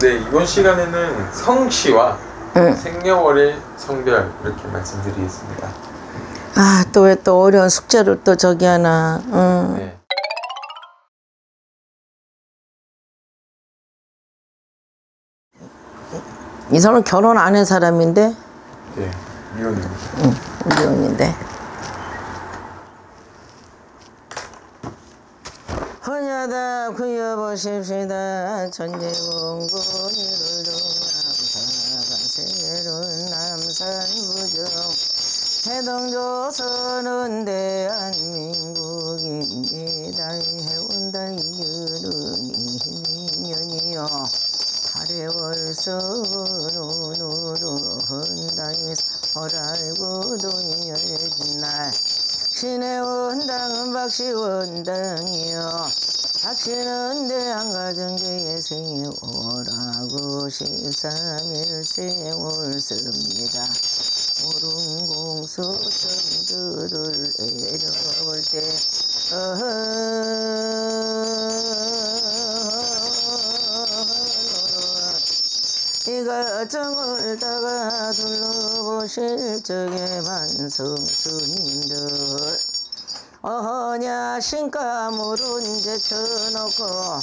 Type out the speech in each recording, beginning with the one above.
네, 이번 시간에는 성씨와 응. 생년월일, 성별 이렇게 말씀드리겠습니다. 아, 또 왜 또 어려운 숙제를 또 저기 하나. 응. 네. 이 사람은 결혼 안 한 사람인데, 네, 미혼입니다. 우리 언니인데. 헌야다 구여보십시다. 천지공군이를 동남사간세룬 남산부정 해동조선은 대한민국입니다. 해운다 이유는 이민년이요. 달의 월서눈으로 헌다이 설알고 돈열날. 신의 원당은 박씨 원당이요 박씨는 대한가정제의 생이 오라고 십삼일세 올습니다. 오른공수 천들을 내려볼 때 어허 이 가정을 다가 둘러보실 적에 만성 스님들 어허냐 신가물은 제쳐놓고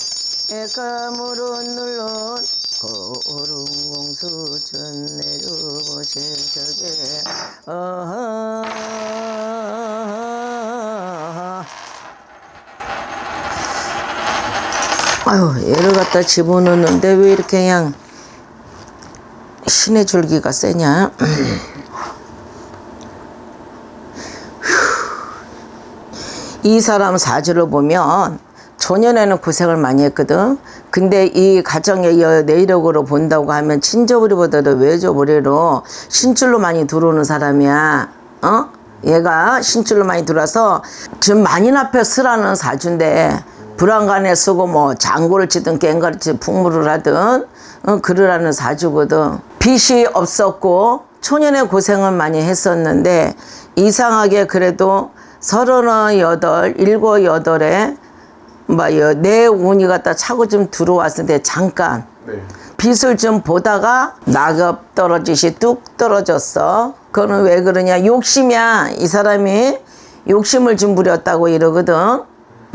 애가물은 눌러놓고 오른공수천 내려보실 적에 어허 아유 얘를 갖다 집어넣는데 왜 이렇게 그냥 신의 줄기가 세냐? 이 사람 사주를 보면 초년에는 고생을 많이 했거든. 근데 이 가정의 여- 내력으로 본다고 하면 친저부리보다도 외저부리로 신줄로 많이 들어오는 사람이야. 어? 얘가 신줄로 많이 들어와서 좀 많이 nap혀 쓰라는 사주인데 불안간에 쓰고 뭐 장고를 치든 깽가를 치든 풍물을 하든 어, 그러라는 사주거든. 빚이 없었고 초년에 고생을 많이 했었는데 이상하게 그래도 서른어 여덟, 일곱 여덟에 뭐내 운이 갖다 차고 좀 들어왔는데 잠깐 네. 빛을 좀 보다가 낙엽 떨어지시 뚝 떨어졌어. 그거는 왜 그러냐? 욕심이야. 이 사람이 욕심을 좀 부렸다고 이러거든.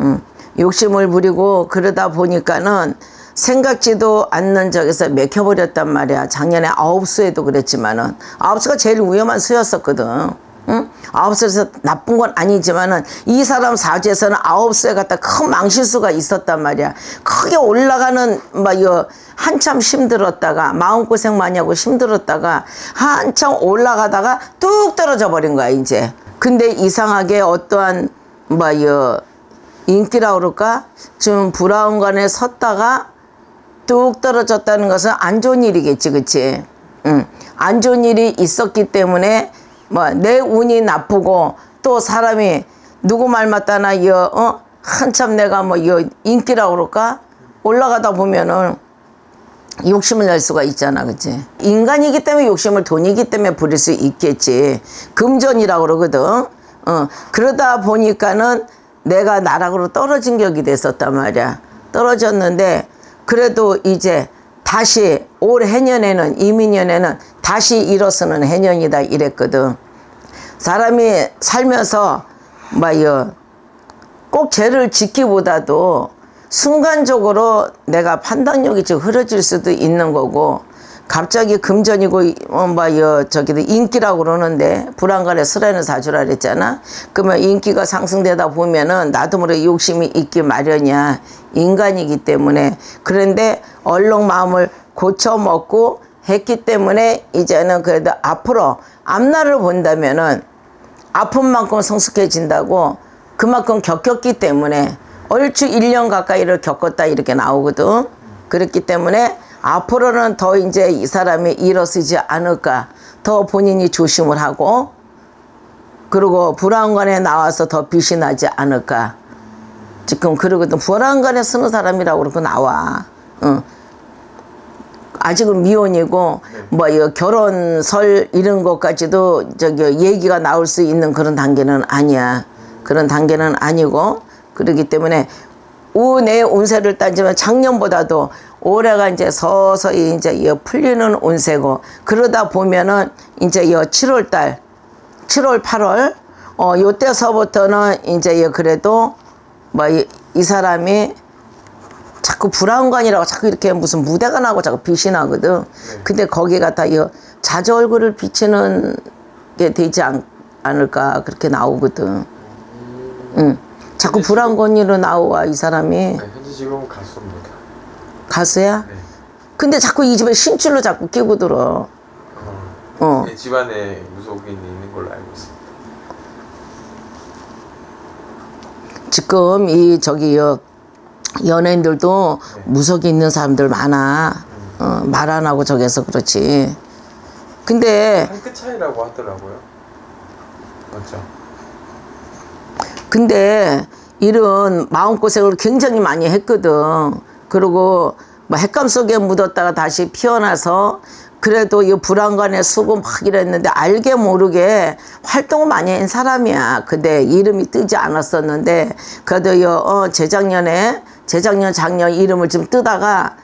음, 욕심을 부리고 그러다 보니까는 생각지도 않는 적에서 맥혀버렸단 말이야. 작년에 아홉 수에도 그랬지만은 아홉 수가 제일 위험한 수였었거든. 응? 아홉 수에서 나쁜 건 아니지만은 이 사람 사주에서는 아홉 수에 갖다 큰 망실수가 있었단 말이야. 크게 올라가는 막이 한참 힘들었다가 마음고생 많이 하고 힘들었다가 한참 올라가다가 뚝 떨어져 버린 거야 이제. 근데 이상하게 어떠한 뭐이 인기라 그럴까 좀 브라운관에 섰다가 뚝 떨어졌다는 것은 안 좋은 일이겠지, 그치? 응. 안 좋은 일이 있었기 때문에, 뭐, 내 운이 나쁘고, 또 사람이, 누구 말 맞다나, 이 어? 한참 내가 뭐, 이 인기라 그럴까? 올라가다 보면은, 욕심을 낼 수가 있잖아, 그치? 인간이기 때문에 욕심을 돈이기 때문에 부릴 수 있겠지. 금전이라고 그러거든. 어, 그러다 보니까는 내가 나락으로 떨어진 격이 됐었단 말이야. 떨어졌는데, 그래도 이제 다시 올 해년에는, 이민년에는 다시 일어서는 해년이다 이랬거든. 사람이 살면서, 뭐요, 꼭 죄를 짓기보다도 순간적으로 내가 판단력이 좀 흐려질 수도 있는 거고 갑자기 금전이고 뭐여 저기 인기라고 그러는데 불안간에 쓰라는 사주라 그랬잖아. 그러면 인기가 상승되다 보면은 나도 모르게 욕심이 있기 마련이야. 인간이기 때문에 그런데 얼렁 마음을 고쳐 먹고 했기 때문에 이제는 그래도 앞으로 앞날을 본다면 은 아픈 만큼 성숙해진다고 그만큼 겪었기 때문에 얼추 1년 가까이를 겪었다 이렇게 나오거든. 그렇기 때문에 앞으로는 더 이제 이 사람이 일어서지 않을까. 더 본인이 조심을 하고 그리고 불안관에 나와서 더 빛이 나지 않을까. 지금 그러거든. 불안관에 쓰는 사람이라고 그러고 나와. 응. 아직은 미혼이고 뭐 이거 결혼설 이런 것까지도 저기 얘기가 나올 수 있는 그런 단계는 아니야. 그런 단계는 아니고 그렇기 때문에 우내 운세를 따지면 작년보다도 올해가 이제 서서히 이제 이 풀리는 운세고 그러다 보면은 이제 이 7월 달 7월 8월 어 요때서부터는 이제 이 그래도 뭐 이 사람이 자꾸 불안관이라고 자꾸 이렇게 무슨 무대가 나고 자꾸 빛이 나거든. 근데 거기 갖다 이 자주 얼굴을 비치는 게 되지 않, 않을까 그렇게 나오거든. 응. 자꾸 불안관이로 나와 이 사람이 네, 현재 직업은 가수입니다. 가수야. 네. 근데 자꾸 이 집에 신줄로 자꾸 끼고 들어. 어. 네, 집안에 무속인이 있는 걸로 알고 있습니다. 지금 이 저기 여 연예인들도 무속이 있는 사람들 많아. 어, 말 안 하고 저기서 그렇지. 근데 한 끗 차이라고 하더라고요. 맞죠? 근데 이런 마음고생을 굉장히 많이 했거든. 그리고 뭐 핵감 속에 묻었다가 다시 피어나서 그래도 이 불안감에 쓰고 막 이랬는데 알게 모르게 활동을 많이 한 사람이야. 근데 이름이 뜨지 않았었는데 그래도 요, 어, 재작년에 재작년 작년 이름을 좀 뜨다가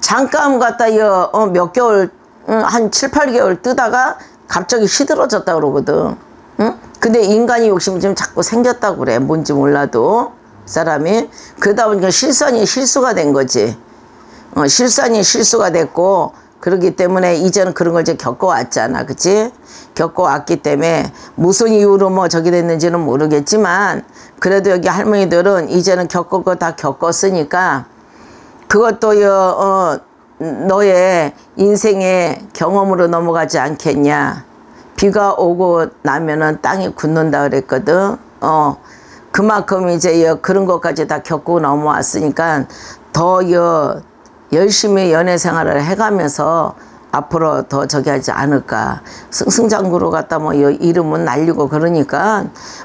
잠깐 갔다 요, 어, 몇 개월 응, 한 7, 8개월 뜨다가 갑자기 시들어졌다 그러거든. 응? 근데 인간이 욕심이 좀 자꾸 생겼다고 그래. 뭔지 몰라도 사람이 그러다 보니까 실선이 실수가 된 거지. 어, 실선이 실수가 됐고 그러기 때문에 이제는 그런 걸 이제 겪어왔잖아. 그치? 겪어왔기 때문에 무슨 이유로 뭐 저기 됐는지는 모르겠지만 그래도 여기 할머니들은 이제는 거다 겪었으니까 그것도 여, 어, 너의 인생의 경험으로 넘어가지 않겠냐. 비가 오고 나면은 땅이 굳는다 그랬거든. 어, 그만큼 이제 여, 그런 것까지 다 겪고 넘어왔으니까 더 여, 열심히 연애 생활을 해가면서 앞으로 더 저기 하지 않을까. 승승장구로 갔다 뭐 여, 이름은 날리고 그러니까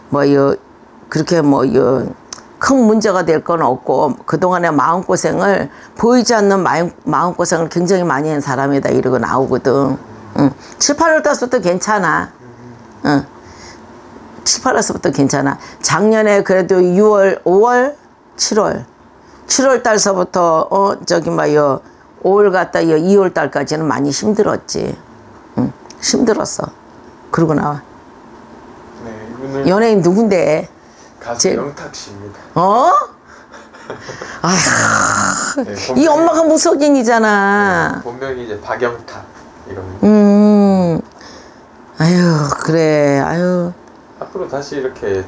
뭐 여, 그렇게 뭐 여, 큰 문제가 될 건 없고 그동안의 마음고생을 보이지 않는 마음, 마음고생을 굉장히 많이 한 사람이다 이러고 나오거든. 응. 7, 8월 달부터 괜찮아. 응. 7, 8월서부터 괜찮아. 작년에 그래도 6월, 5월, 7월. 7월 달서부터 어 저기 뭐요 5월 갔다 요 2월 달까지는 많이 힘들었지. 응. 힘들었어. 그러고 나와. 네, 이분은 연예인 누군데? 가수 제- 영탁 씨입니다. 어? 아휴, 네, 이 본명이- 엄마가 무속인이잖아. 본명이 이제 박영탁 이겁니다. 음, 아유, 그래, 아유, 앞으로 다시 이렇게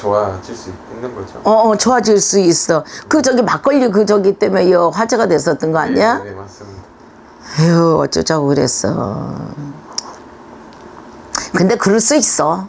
좋아질 수 있는 거죠. 어, 어, 좋아질 수 있어. 그 저기 막걸리 그 저기 때문에 이 화제가 됐었던 거 아니야? 네, 네, 맞습니다. 아유, 어쩌자고 그랬어. 근데 그럴 수 있어.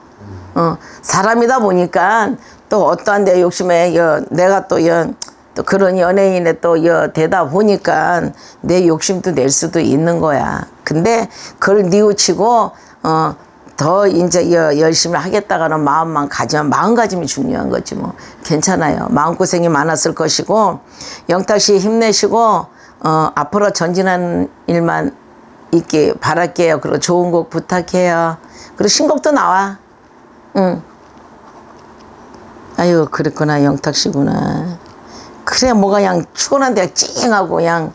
어, 사람이다 보니까 또 어떠한 내 욕심에 여, 내가 또, 여, 또 그런 연예인에 또 여, 되다 보니까 내 욕심도 낼 수도 있는 거야. 근데 그걸 뉘우치고 어, 더 이제 여, 열심히 하겠다가는 마음만 가지면 마음가짐이 중요한 거지 뭐 괜찮아요. 마음고생이 많았을 것이고 영탁 씨 힘내시고 어, 앞으로 전진하는 일만 있게 바랄게요. 그리고 좋은 곡 부탁해요. 그리고 신곡도 나와. 응. 아유, 그랬구나. 영탁 씨구나. 그래, 뭐가 그냥 추원한 데가 찡하고 그냥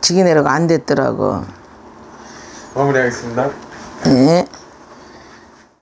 지기 내려가 안 됐더라고. 마무리하겠습니다. 예.